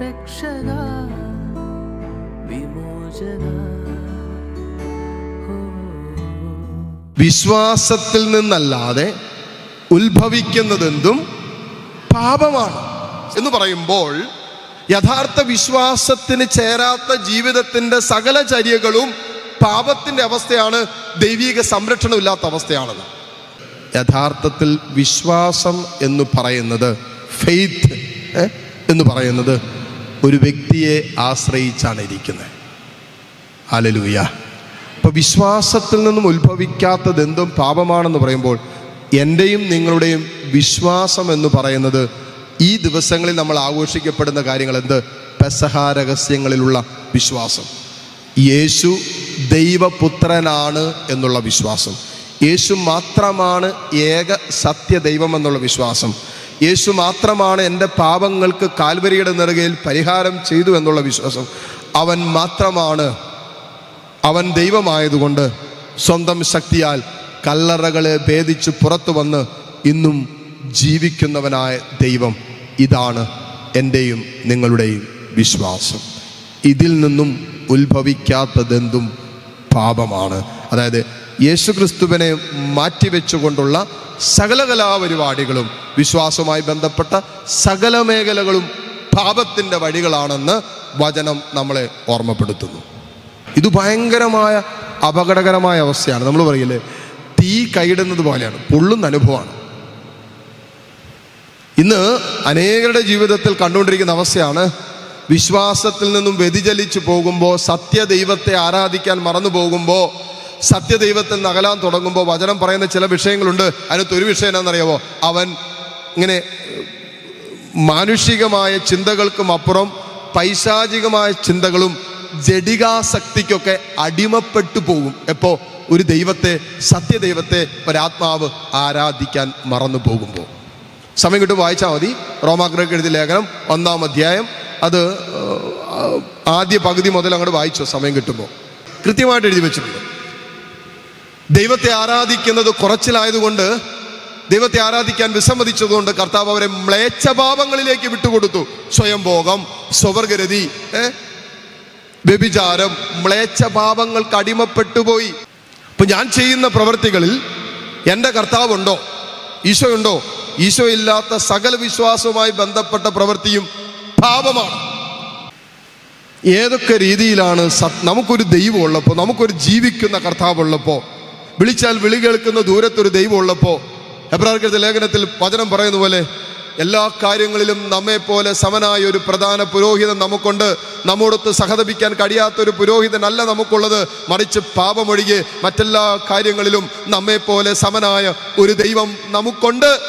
രക്ഷക വിശ്വാസത്തിൽ നിന്നല്ലാതെ ഉത്ഭവിക്കുന്നതെന്തും പാപമാണ് എന്ന് പറയുമ്പോൾ യഥാർത്ഥ വിശ്വാസത്തിന് ചേരാത്ത ജീവിതത്തിന്റെ സകല ചര്യകളും പാപത്തിന്റെ അവസ്ഥയാണ് ദൈവിക സംരക്ഷണമില്ലാത്ത അവസ്ഥയാണത്. യഥാർത്ഥത്തിൽ വിശ്വാസം എന്ന് പറയുന്നത് ഫെയ്ത്ത് എന്ന് പറയുന്നത് ഒരു വ്യക്തിയെ ആശ്രയിച്ചാണ് ഇരിക്കുന്നത്. അലലൂയ അപ്പൊ വിശ്വാസത്തിൽ നിന്നും ഉത്ഭവിക്കാത്തത് എന്തും പാപമാണെന്ന് പറയുമ്പോൾ എന്റെയും നിങ്ങളുടെയും വിശ്വാസം എന്ന് പറയുന്നത് ഈ ദിവസങ്ങളിൽ നമ്മൾ ആഘോഷിക്കപ്പെടുന്ന കാര്യങ്ങൾ എന്ത് പെസഹ രഹസ്യങ്ങളിലുള്ള വിശ്വാസം. യേശു ദൈവപുത്രനാണ് എന്നുള്ള വിശ്വാസം. യേശു മാത്രമാണ് ഏക സത്യദൈവം എന്നുള്ള വിശ്വാസം. യേശു മാത്രമാണ് എന്റെ പാപങ്ങൾക്ക് കാൽവരിയുടെ നെറുകയിൽ പരിഹാരം ചെയ്തു എന്നുള്ള വിശ്വാസം. അവൻ മാത്രമാണ്. അവൻ ദൈവമായതുകൊണ്ട് സ്വന്തം ശക്തിയാൽ കല്ലറകളെ ഭേദിച്ച് പുറത്തു വന്ന് ഇന്നും ജീവിക്കുന്നവനായ ദൈവം ഇതാണ് എന്റെയും നിങ്ങളുടെയും വിശ്വാസം. ഇതിൽ നിന്നും ഉത്ഭവിക്കാത്തതെന്തും പാപമാണ്. അതായത് യേശുക്രിസ്തുവിനെ മാറ്റിവെച്ചുകൊണ്ടുള്ള സകല കലാപരിപാടികളും വിശ്വാസവുമായി ബന്ധപ്പെട്ട സകല മേഖലകളും പാപത്തിന്റെ വഴികളാണെന്ന് വചനം നമ്മളെ ഓർമ്മപ്പെടുത്തുന്നു. ഇത് ഭയങ്കരമായ അപകടകരമായ അവസ്ഥയാണ്. നമ്മൾ പറയില്ലേ? തീ കൈയിടുന്നത് പോലെയാണ്. പൊള്ളുന്ന അനുഭവമാണ്. ഇന്ന് അനേകരുടെ ജീവിതത്തിൽ കണ്ടുകൊണ്ടിരിക്കുന്ന അവസ്ഥയാണ്. വിശ്വാസത്തിൽ നിന്നും വ്യതിചലിച്ചു പോകുമ്പോൾ സത്യദൈവത്തെ ആരാധിക്കാൻ മറന്നു പോകുമ്പോൾ സത്യദൈവത്തിൽ നിന്ന് അകലാൻ തുടങ്ങുമ്പോൾ വചനം പറയുന്ന ചില വിഷയങ്ങളുണ്ട്. അതിനകത്ത് ഒരു വിഷയം എന്നാണെന്നറിയാമോ അവൻ ഇങ്ങനെ മാനുഷികമായ ചിന്തകൾക്കും അപ്പുറം പൈശാചികമായ ചിന്തകളും ജഡികാസക്തിക്കൊക്കെ അടിമപ്പെട്ടു പോകും എപ്പോ? ഒരു ദൈവത്തെ സത്യദൈവത്തെ ഒരാത്മാവ് ആരാധിക്കാൻ മറന്നു പോകുമ്പോൾ സമയം കിട്ടും വായിച്ചാൽ മതി. റോമാഗ്രഹക്ക് എഴുതിയ ലേഖനം ഒന്നാം അധ്യായം. അത് ആദ്യ പകുതി മുതൽ അങ്ങോട്ട് വായിച്ചോ സമയം കിട്ടുമ്പോൾ കൃത്യമായിട്ട് എഴുതി വെച്ചിട്ടുണ്ട്. ദൈവത്തെ ആരാധിക്കുന്നത് കുറച്ചിലായതുകൊണ്ട് ദൈവത്തെ ആരാധിക്കാൻ വിസമ്മതിച്ചതുകൊണ്ട് കർത്താവ് അവരെ മ്ലേച്ഛഭാവങ്ങളിലേക്ക് വിട്ടുകൊടുത്തു. സ്വയംഭോഗം സ്വവർഗരതി വ്യഭിചാരം മ്ലേച്ഛഭാവങ്ങൾക്ക് അടിമപ്പെട്ടുപോയി അപ്പൊ ഞാൻ ചെയ്യുന്ന പ്രവൃത്തികളിൽ എന്റെ കർത്താവുണ്ടോ? ഈശോ ഉണ്ടോ ഈശോ ഇല്ലാത്ത സകല വിശ്വാസവുമായി ബന്ധപ്പെട്ട പ്രവൃത്തിയും പാപമാണ്. ഏതൊക്കെ രീതിയിലാണ് നമുക്കൊരു ദൈവം ഉള്ളപ്പോൾ നമുക്കൊരു ജീവിക്കുന്ന കർത്താവ് ഉള്ളപ്പോൾ വിളിച്ചാൽ വിളി കേൾക്കുന്ന ദൂരത്തൊരു ദൈവം ഉള്ളപ്പോൾ എബ്രാർക്കത്തെ ലേഖനത്തിൽ വചനം പറയുന്ന പോലെ എല്ലാ കാര്യങ്ങളിലും നമ്മെ പോലെ സമനായ ഒരു പ്രധാന പുരോഹിതൻ നമുക്കുണ്ട്. നമ്മോടൊത്ത് സഹതപിക്കാൻ കഴിയാത്ത ഒരു പുരോഹിതനല്ല നമുക്കുള്ളത്. മറിച്ച് പാപമൊഴികെ മറ്റെല്ലാ കാര്യങ്ങളിലും നമ്മെ പോലെ സമനായ ഒരു ദൈവം നമുക്കുണ്ട്.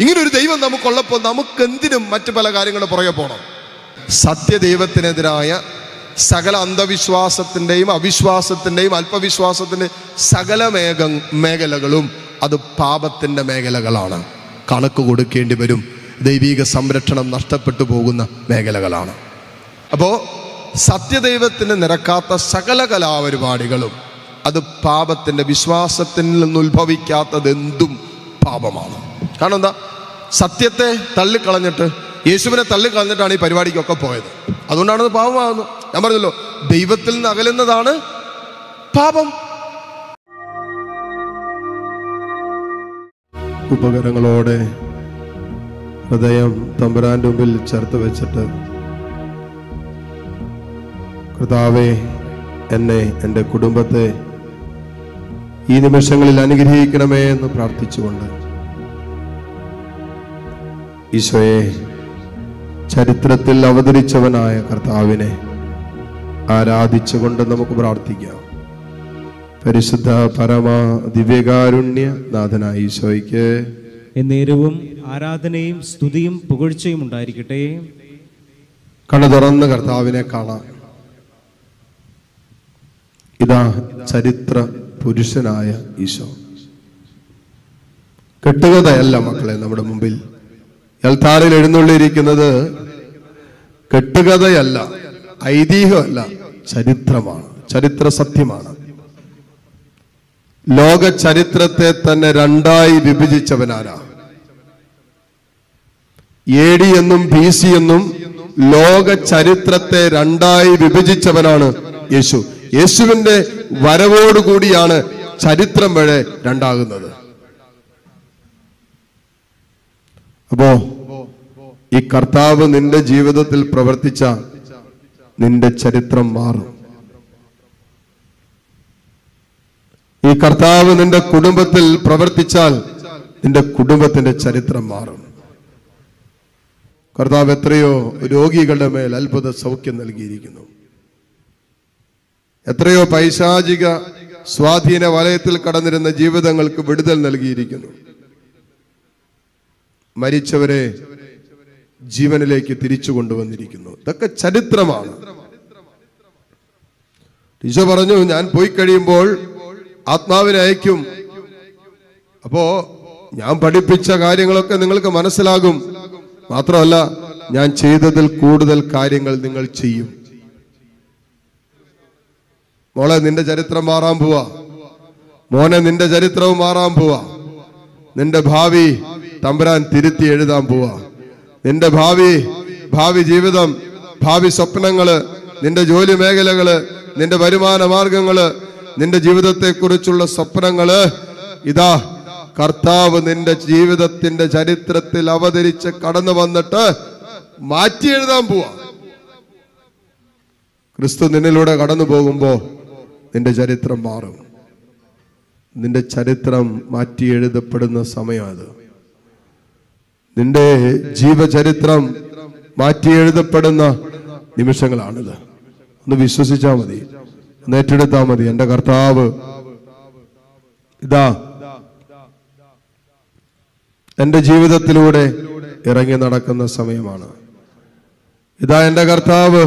ഇങ്ങനൊരു ദൈവം നമുക്കുള്ളപ്പോൾ നമുക്കെന്തിനും മറ്റു പല കാര്യങ്ങളും പുറകെ പോകണം സത്യദൈവത്തിനെതിരായ സകല അന്ധവിശ്വാസത്തിന്റെയും അവിശ്വാസത്തിന്റെയും അല്പവിശ്വാസത്തിന്റെ സകല മേഘ മേഖലകളും അത് പാപത്തിന്റെ മേഖലകളാണ്. കണക്ക് കൊടുക്കേണ്ടി വരും. ദൈവിക സംരക്ഷണം നഷ്ടപ്പെട്ടു പോകുന്ന മേഖലകളാണ്. അപ്പോൾ സത്യദൈവത്തിന് നിരക്കാത്ത സകല കലാപരിപാടികളും അത് പാപത്തിന്റെ വിശ്വാസത്തിൽ നിന്ന് ഉത്ഭവിക്കാത്തതെന്തും പാപമാണ്. കാരണം എന്താ? സത്യത്തെ തള്ളിക്കളഞ്ഞിട്ട് യേശുവിനെ തള്ളിക്കളഞ്ഞിട്ടാണ് ഈ പരിപാടിക്കൊക്കെ പോയത്. അതുകൊണ്ടാണ് അത് പാപമാകുന്നത്. ഞാൻ പറഞ്ഞല്ലോ ദൈവത്തിൽ നിന്ന് അകലുന്നതാണ് പാപം. ഉപകരണങ്ങളോടെ ഹൃദയം തമ്പുരാന്റെ മുമ്പിൽ ചേർത്ത് വെച്ചിട്ട് കർത്താവെ എന്നെ എന്റെ കുടുംബത്തെ ഈ നിമിഷങ്ങളിൽ അനുഗ്രഹിക്കണമേ എന്ന് പ്രാർത്ഥിച്ചുകൊണ്ട് ഈശോയെ ചരിത്രത്തിൽ അവതരിച്ചവനായ കർത്താവിനെ ആരാധിച്ചുകൊണ്ട് നമുക്ക് പ്രാർത്ഥിക്കാം. പരിശുദ്ധ പരമ ദിവ്യകാരുണ്യ നാഥനായി ഈശോയ്ക്ക് എന്നേരവും ആരാധനയും സ്തുതിയും പുകഴ്ചയും ഉണ്ടായിരിക്കട്ടെ. കണ്ണു തുറന്ന് കർത്താവിനെ കാണാം. ഇതാ ചരിത്ര പുരുഷനായ ഈശോ. കെട്ടുകഥയല്ല മക്കളെ നമ്മുടെ മുമ്പിൽ. എൽത്താറിൽ എഴുന്നള്ളിയിരിക്കുന്നത് കെട്ടുകഥയല്ല. ഐതിഹ്യമല്ല ചരിത്രമാണ് ചരിത്ര സത്യമാണ് ലോക ചരിത്രത്തെ തന്നെ രണ്ടായി വിഭജിച്ചവനാരാ? എ ഡി എന്നും ബി സി എന്നും ലോക ചരിത്രത്തെ രണ്ടായി വിഭജിച്ചവനാണ് യേശു. യേശുവിന്റെ വരവോടുകൂടിയാണ് ചരിത്രം വരെ രണ്ടാകുന്നത്. അപ്പോ ഈ കർത്താവ് നിന്റെ ജീവിതത്തിൽ പ്രവർത്തിച്ച നിന്റെ ചരിത്രം മാറും. ഈ കർത്താവ് നിന്റെ കുടുംബത്തിൽ പ്രവർത്തിച്ചാൽ നിന്റെ കുടുംബത്തിന്റെ ചരിത്രം മാറും. കർത്താവ് എത്രയോ രോഗികളുടെ മേൽ അത്ഭുത സൗഖ്യം നൽകിയിരിക്കുന്നു. എത്രയോ പൈശാചിക സ്വാധീന വലയത്തിൽ കടന്നിരുന്ന ജീവിതങ്ങൾക്ക് വിടുതൽ നൽകിയിരിക്കുന്നു. മരിച്ചവരെ ജീവനിലേക്ക് തിരിച്ചു കൊണ്ടുവന്നിരിക്കുന്നു. ഇതൊക്കെ ചരിത്രമാണ്. ടീച്ചർ പറഞ്ഞു ഞാൻ പോയി കഴിയുമ്പോൾ ആത്മാവിനെ അയക്കും. അപ്പോ ഞാൻ പഠിപ്പിച്ച കാര്യങ്ങളൊക്കെ നിങ്ങൾക്ക് മനസ്സിലാകും. മാത്രമല്ല ഞാൻ ചെയ്തതിൽ കൂടുതൽ കാര്യങ്ങൾ നിങ്ങൾ ചെയ്യും. മോളെ നിന്റെ ചരിത്രം മാറാൻ പോവാ. മോനെ നിന്റെ ചരിത്രവും മാറാൻ പോവാ. നിന്റെ ഭാവി തമ്പുരാൻ തിരുത്തി എഴുതാൻ പോവാ. നിന്റെ ഭാവി ഭാവി ജീവിതം ഭാവി സ്വപ്നങ്ങൾ നിന്റെ ജോലി മേഖലകൾ നിന്റെ വരുമാന മാർഗങ്ങൾ നിന്റെ ജീവിതത്തെക്കുറിച്ചുള്ള സ്വപ്നങ്ങൾ. ഇതാ കർത്താവ് നിന്റെ ജീവിതത്തിന്റെ ചരിത്രത്തിൽ അവതരിച്ച് കടന്നു വന്നിട്ട് മാറ്റി എഴുതാൻ പോവാ. ക്രിസ്തു നിന്നിലൂടെ കടന്നു പോകുമ്പോ നിന്റെ ചരിത്രം മാറും. നിന്റെ ചരിത്രം മാറ്റി എഴുതപ്പെടുന്ന സമയം അത്. നിന്റെ ജീവചരിത്രം മാറ്റി എഴുതപ്പെടുന്ന നിമിഷങ്ങളാണിത്. ഒന്ന് വിശ്വസിച്ചാൽ മതി. ഒന്ന് മതി. എന്റെ കർത്താവ്. ഇതാ. എന്റെ ജീവിതത്തിലൂടെ ഇറങ്ങി നടക്കുന്ന സമയമാണ്. ഇതാ എന്റെ കർത്താവ്.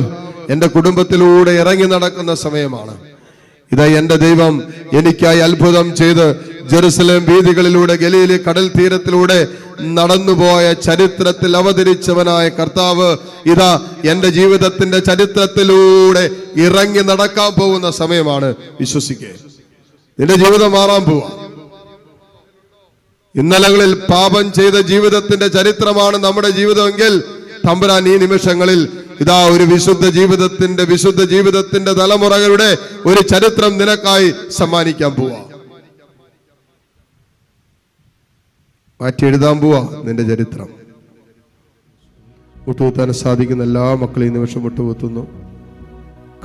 എന്റെ കുടുംബത്തിലൂടെ ഇറങ്ങി നടക്കുന്ന സമയമാണ്. ഇതാ എന്റെ ദൈവം എനിക്കായി അത്ഭുതം ചെയ്ത് ജെറുസലേം വീതികളിലൂടെ ഗലീലി കടൽ തീരത്തിലൂടെ നടന്നുപോയ ചരിത്രത്തിൽ അവതരിച്ചവനായ കർത്താവ് ഇതാ എന്റെ ജീവിതത്തിന്റെ ചരിത്രത്തിലൂടെ ഇറങ്ങി നടക്കാൻ പോകുന്ന സമയമാണ്. വിശ്വസിക്കുക നിന്റെ ജീവിതം മാറാൻ പോവാ. ഇന്നലകളിൽ പാപം ചെയ്ത ജീവിതത്തിന്റെ ചരിത്രമാണ് നമ്മുടെ ജീവിതമെങ്കിൽ തമ്പുരാൻ ഈ നിമിഷങ്ങളിൽ ഇതാ ഒരു വിശുദ്ധ ജീവിതത്തിന്റെ വിശുദ്ധ ജീവിതത്തിന്റെ തലമുറകളുടെ ഒരു ചരിത്രം നിനക്കായി സമ്മാനിക്കാൻ പോവാ. മാറ്റി എഴുതാൻ പോവാ നിന്റെ ചരിത്രം. ഒട്ടുകുത്താൻ സാധിക്കുന്ന എല്ലാ മക്കളെയും നിമിഷം ഒട്ടുകുത്തുന്നു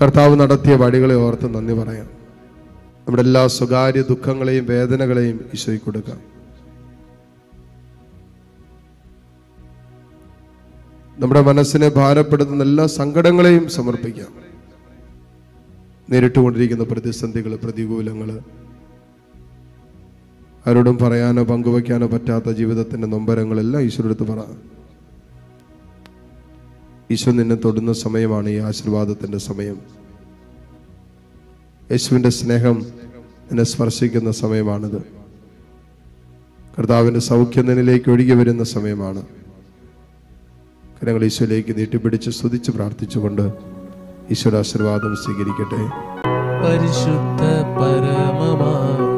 കർത്താവ് നടത്തിയ വഴികളെ ഓർത്ത് നന്ദി പറയാം. നമ്മുടെ എല്ലാ സ്വകാര്യ ദുഃഖങ്ങളെയും വേദനകളെയും ഈശോയ്ക്ക് കൊടുക്കാം. നമ്മുടെ മനസ്സിനെ ഭാരപ്പെടുത്തുന്ന എല്ലാ സങ്കടങ്ങളെയും സമർപ്പിക്കാം. നേരിട്ടുകൊണ്ടിരിക്കുന്ന പ്രതിസന്ധികൾ പ്രതികൂലങ്ങൾ ആരോടും പറയാനോ പങ്കുവയ്ക്കാനോ പറ്റാത്ത ജീവിതത്തിന്റെ നൊമ്പരങ്ങളെല്ലാം ഈശ്വരടുത്ത് പറ. ഈശോ നിന്നെ തൊടുന്ന സമയമാണ് ഈ ആശീർവാദത്തിന്റെ സമയം. യേശുവിന്റെ സ്നേഹം എന്നെ സ്പർശിക്കുന്ന സമയമാണിത്. കർത്താവിന്റെ സൗഖ്യം നിന്നിലേക്ക് ഒഴുകി വരുന്ന സമയമാണ്. കരങ്ങൾ ഈശോയിലേക്ക് നീട്ടിപ്പിടിച്ച് സ്തുതിച്ച് പ്രാർത്ഥിച്ചുകൊണ്ട് ഈശോയുടെ ആശീർവാദം സ്വീകരിക്കട്ടെ. പരിശുദ്ധ പരമമാ